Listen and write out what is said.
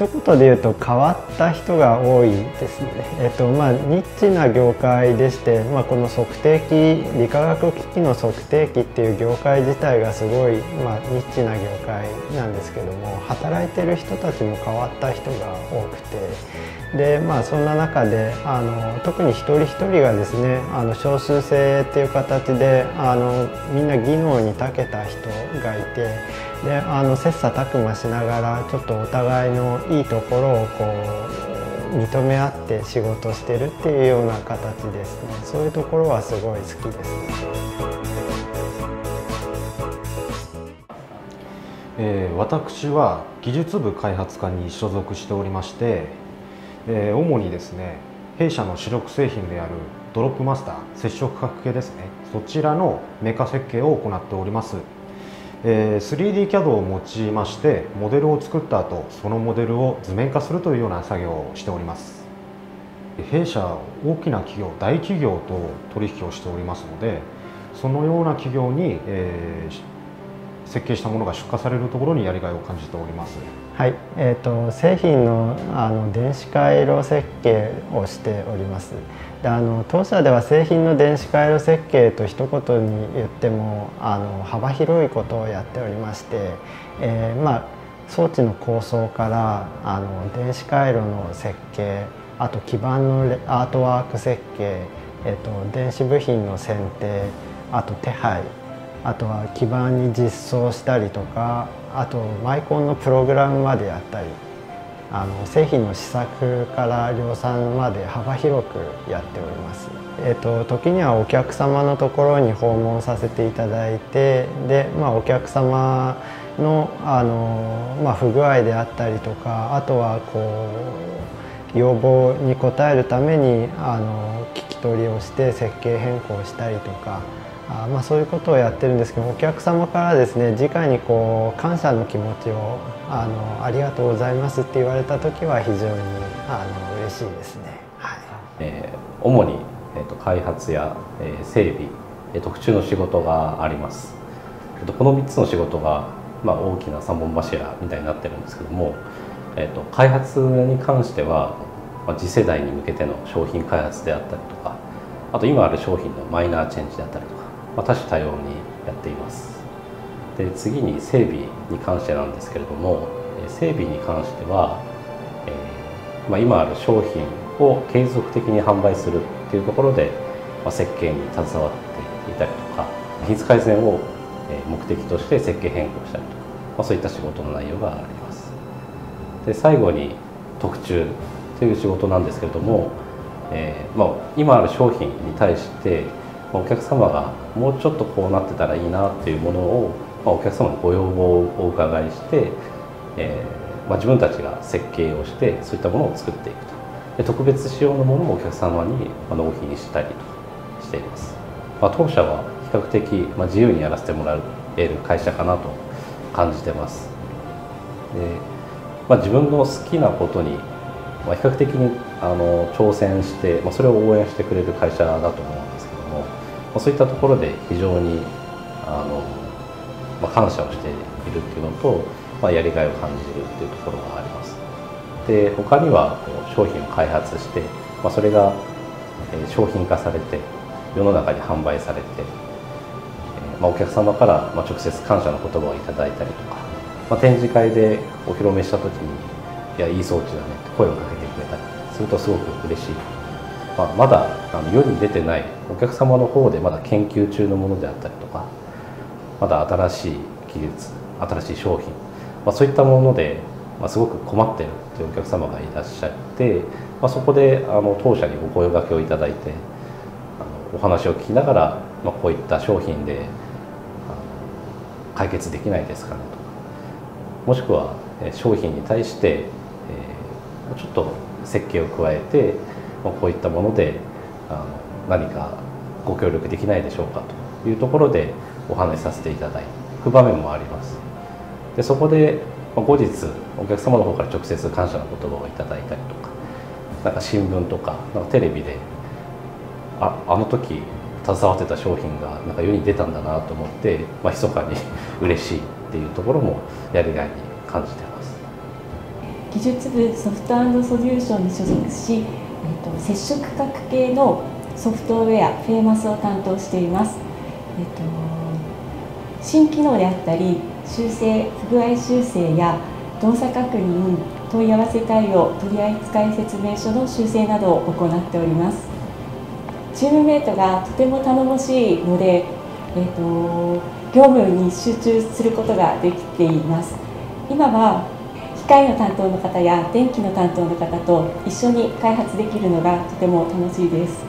一言で言うと変わった人が多いですね。えっとまあニッチな業界でして、まあこの測定器理化学機器の測定器っていう業界自体がすごいまあニッチな業界なんですけども、働いてる人たちも変わった人が多くて、でまあそんな中であの特に一人一人がですね、あの少数制っていう形であのみんな技能に長けた人がいて。であの切磋琢磨しながらちょっとお互いのいいところをこう認め合って仕事してるっていうような形ですね。そういうところはすごい好きですね。えー、私は技術部開発課に所属しておりまして、えー、主にですね弊社の主力製品であるドロップマスター接触角系ですね。そちらのメカ設計を行っております。え 3D CAD を用いましてモデルを作った後そのモデルを図面化するというような作業をしております。弊社大きな企業大企業と取引をしておりますのでそのような企業に、えー、設計したものが出荷されるところにやりがいを感じております。はい、えーと、製品のあの電子回路設計をしております。あの当社では製品の電子回路設計と一言に言ってもあの幅広いことをやっておりまして、えー、まあ、装置の構想からあの電子回路の設計あと基板のアートワーク設計、えー、と電子部品の選定あと手配あとは基板に実装したりとかあとマイコンのプログラムまでやったりあの製品の試作から量産まで幅広くやっております。えっと、時にはお客様のところに訪問させていただいてで、まあ、お客様のあの、まあ、不具合であったりとかあとはこう要望に応えるためにあの聞き取りをして設計変更したりとかあまあ、そういうことをやってるんですけどお客様からですね直にこう感謝の気持ちをあのありがとうございますって言われた時は非常にあの嬉しいですね。はいえー、主に、えーと、開発や、えー、整備、えー、特注の仕事があります。えーと、この3つの仕事が、まあ、大きな3本柱みたいになってるんですけども、えーと、開発に関しては、まあ、次世代に向けての商品開発であったりとかあと今ある商品のマイナーチェンジであったりとか多種多様にやっています。で次に整備に関してなんですけれども整備に関しては、えーまあ、今ある商品を継続的に販売するっていうところで、まあ、設計に携わっていたりとか品質改善を目的として設計変更したりとか、ま、そういった仕事の内容があります。で最後に特注という仕事なんですけれども、えーま、今ある商品に対してお客様がもうちょっとこうなってたらいいなっていうものを、まあ、お客様のご要望をお伺いして、えーまあ、自分たちが設計をしてそういったものを作っていくと。で特別仕様のものもお客様に納品したりとしています、まあ、当社は比較的、ま、自由にやらせてもらえる会社かなと感じてます。で、まあ、自分の好きなことに、ま、比較的にあの挑戦して、まあ、それを応援してくれる会社だと思うんですま、そういったところで非常にあの、まあ、感謝をしているっていうのと、まあ、やりがいを感じるっていうところがあります。で他には商品を開発して、まあ、それが商品化されて世の中に販売されて、まあ、お客様から直接感謝の言葉をいただいたりとか、まあ、展示会でお披露目した時に「いやいい装置だね」って声をかけてくれたりするとすごく嬉しいまあ、まだあの世に出てないお客様の方でまだ研究中のものであったりとかまだ新しい技術新しい商品、まあ、そういったもので、まあ、すごく困ってるというお客様がいらっしゃって、まあ、そこであの当社にお声がけをいただいてあのお話を聞きながら、まあ、こういった商品で解決できないですかねとかもしくは商品に対して、えー、ちょっと設計を加えてま、こういったものであの何かご協力できないでしょうかというところでお話しさせていただいく場面もありますでそこで後日お客様の方から直接感謝の言葉をいただいたりとかなんか新聞とかなんかテレビでああの時携わってた商品がなんか世に出たんだなと思って、まあ、密かに 嬉しいっていうところもやりがいに感じてます。技術部ソフトソリューションに所属し、えーと、接触覚系のソフトウェアフェーマスを担当しています、えーと、新機能であったり修正不具合修正や動作確認問い合わせ対応取扱説明書の修正などを行っております。チームメイトがとても頼もしいので、えーと、業務に集中することができています。今は械の担当の方や電気の担当の方と一緒に開発できるのがとても楽しいです。